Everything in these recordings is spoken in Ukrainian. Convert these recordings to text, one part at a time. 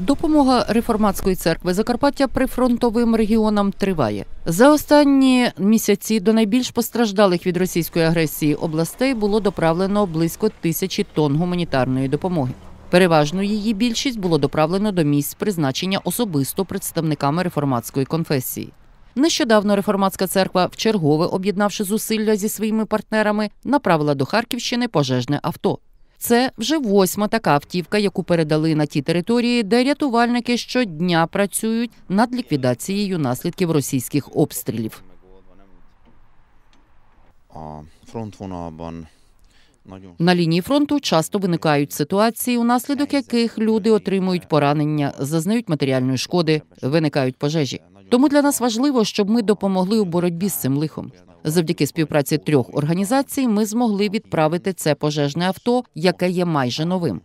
Допомога реформатської церкви Закарпаття прифронтовим регіонам триває. За останні місяці до найбільш постраждалих від російської агресії областей було доправлено близько тисячі тонн гуманітарної допомоги. Переважно її більшість було доправлено до місць призначення особисто представниками реформатської конфесії. Нещодавно реформатська церква, вчергове об'єднавши зусилля зі своїми партнерами, направила до Харківщини пожежне авто. Це вже восьма така автівка, яку передали на ті території, де рятувальники щодня працюють над ліквідацією наслідків російських обстрілів. На лінії фронту часто виникають ситуації, унаслідок яких люди отримують поранення, зазнають матеріальної шкоди, виникають пожежі. Тому для нас важливо, щоб ми допомогли у боротьбі з цим лихом. Завдяки співпраці трьох організацій ми змогли відправити це пожежне авто, яке є майже новим.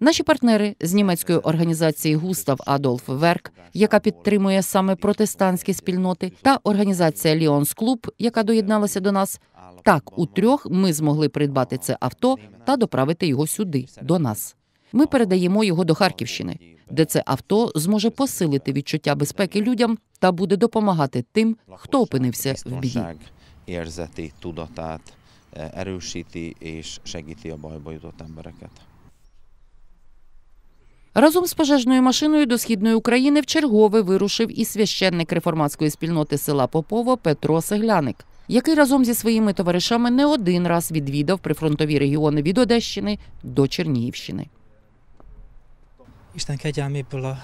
Наші партнери з німецької організації Густав Адольф Верк, яка підтримує саме протестантські спільноти, та організація Ліонс Клуб, яка доєдналася до нас. Так, у трьох ми змогли придбати це авто та доправити його сюди, до нас. Ми передаємо його до Харківщини, де це авто зможе посилити відчуття безпеки людям та буде допомагати тим, хто опинився в біді. Érzeti tudatát eh, erősíti és segíti a bajba jutott embereket. Разом з пожежною машиною до східної України вчергове вирушив і священник реформатської спільноти села Попово Петро Сегляник, який разом зі своїми товаришами не один раз відвідав прифронтові регіони від Одещини до Чернігівщини. Isten kegyelméből a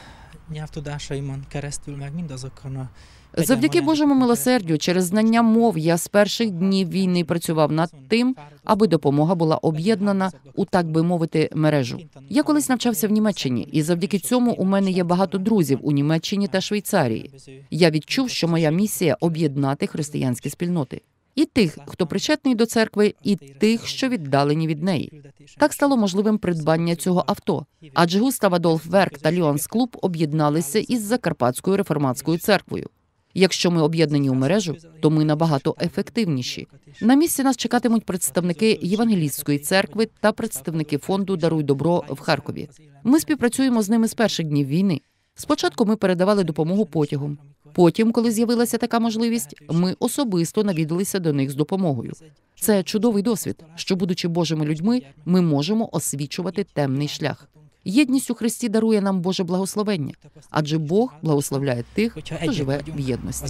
nyelvtudásaimon keresztül, meg mindazokon a Завдяки Божому милосердю, через знання мов я з перших днів війни працював над тим, аби допомога була об'єднана у так би мовити мережу. Я колись навчався в Німеччині, і завдяки цьому у мене є багато друзів у Німеччині та Швейцарії. Я відчув, що моя місія об'єднати християнські спільноти. І тих, хто причетний до церкви, і тих, що віддалені від неї. Так стало можливим придбання цього авто. Адже Густав Адольф Верк та Ліонс Клуб об'єдналися із Закарпатською реформатською церквою. Якщо ми об'єднані у мережу, то ми набагато ефективніші. На місці нас чекатимуть представники Євангелістської церкви та представники фонду Даруй добро в Харкові. Ми співпрацюємо з ними з перших днів війни. Спочатку ми передавали допомогу потягом. Потім, коли з'явилася така можливість, ми особисто навідалися до них з допомогою. Це чудовий досвід, що, будучи Божими людьми, ми можемо освічувати темний шлях. Єдність у Христі дарує нам Боже благословення, адже Бог благословляє тих, хто живе в єдності.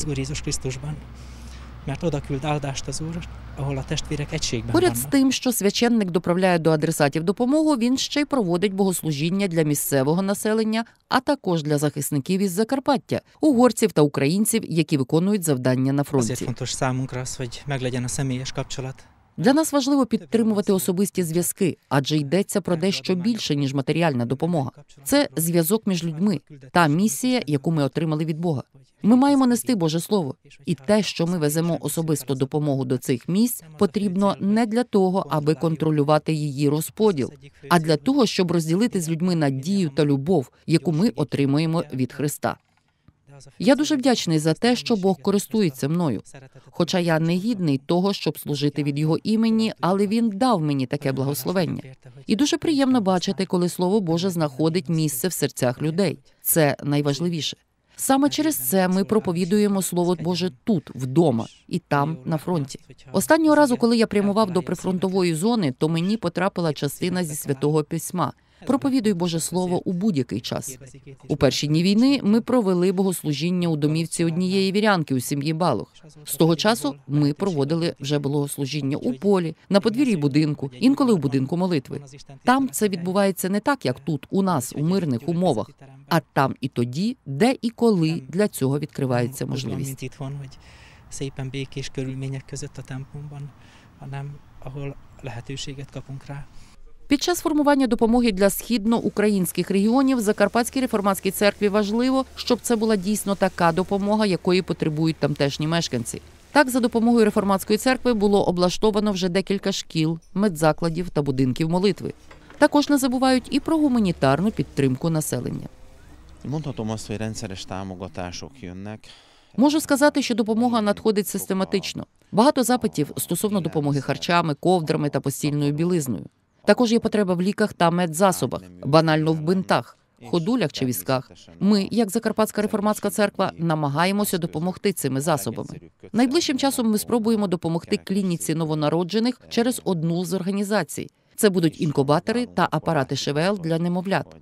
Mert oda küld áldást az Úr, ahol a testvérek egységben Поряд з тим, що священник доправляє до адресатів допомогу, він ще й проводить богослужіння для місцевого населення, а також для захисників із Закарпаття, угорців та українців, які виконують завдання на Azért фронті. fontos számunkra az, hogy meglegyen a személyes kapcsolat. Для нас важливо підтримувати особисті зв'язки, адже йдеться про дещо більше ніж матеріальна допомога. Це зв'язок між людьми, та місія, яку ми отримали від Бога. Ми маємо нести Боже Слово, і те, що ми веземо особисто допомогу до цих місць, потрібно не для того, аби контролювати її розподіл, а для того, щоб розділити з людьми надію та любов, яку ми отримуємо від Христа. Я дуже вдячний за те, що Бог користується мною. Хоча я не гідний того, щоб служити від його імені, але він дав мені таке благословення. І дуже приємно бачити, коли слово Боже знаходить місце в серцях людей. Це найважливіше. Саме через це ми проповідуємо слово Боже тут, вдома, і там, на фронті. Останнього разу, коли я прямував до прифронтової зони, то мені потрапила частина зі святого письма. Проповідуй Боже Слово у будь-який час. У перші дні війни ми провели богослужіння у домівці однієї вірянки у сім'ї Балух. З того часу ми проводили вже богослужіння у полі, на подвір'ї будинку, інколи у будинку молитви. Там це відбувається не так, як тут, у нас, у мирних умовах, а там і тоді, де і коли для цього відкривається можливість. szépen békés körülmények között ahol lehetőséget kapunk rá. Під час формування допомоги для східноукраїнських регіонів Закарпатській реформатській церкві важливо, щоб це була дійсно така допомога, якої потребують тамтешні мешканці. Так, за допомогою реформатської церкви було облаштовано вже декілька шкіл, медзакладів та будинків молитви. Також не забувають і про гуманітарну підтримку населення. Можу сказати, що допомога надходить систематично. Багато запитів стосовно допомоги харчами, ковдрами та постільною білизною. Також є потреба в ліках та медзасобах, банально в бинтах. ходулях чи візках. Ми, як Закарпатська реформатська церква, намагаємося допомогти цими засобами. Найближчим часом ми спробуємо допомогти клініці новонароджених через одну з організацій. Це будуть інкубатори та апарати ШВЛ для немовлят.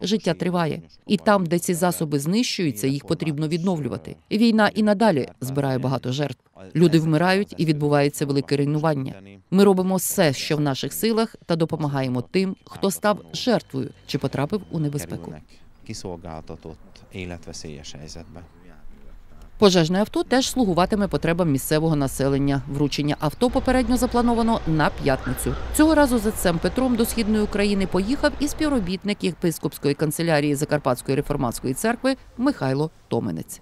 Життя триває, і там, де ці засоби знищуються, їх потрібно відновлювати. Війна і надалі збирає багато жертв. Люди вмирають і відбувається велике руйнування. Ми робимо все, що в наших силах, та допомагаємо тим, хто став жертвою чи потрапив у небезпеку. kiszolgáltatott életveszélyes helyzetbe. Пожежне авто теж слугуватиме потребам місцевого населення. Вручення авто попередньо заплановано на п'ятницю. Цього разу з отцем Петром до східної України поїхав і співробітник єпископської канцелярії Закарпатської реформатської церкви Михайло Томенець.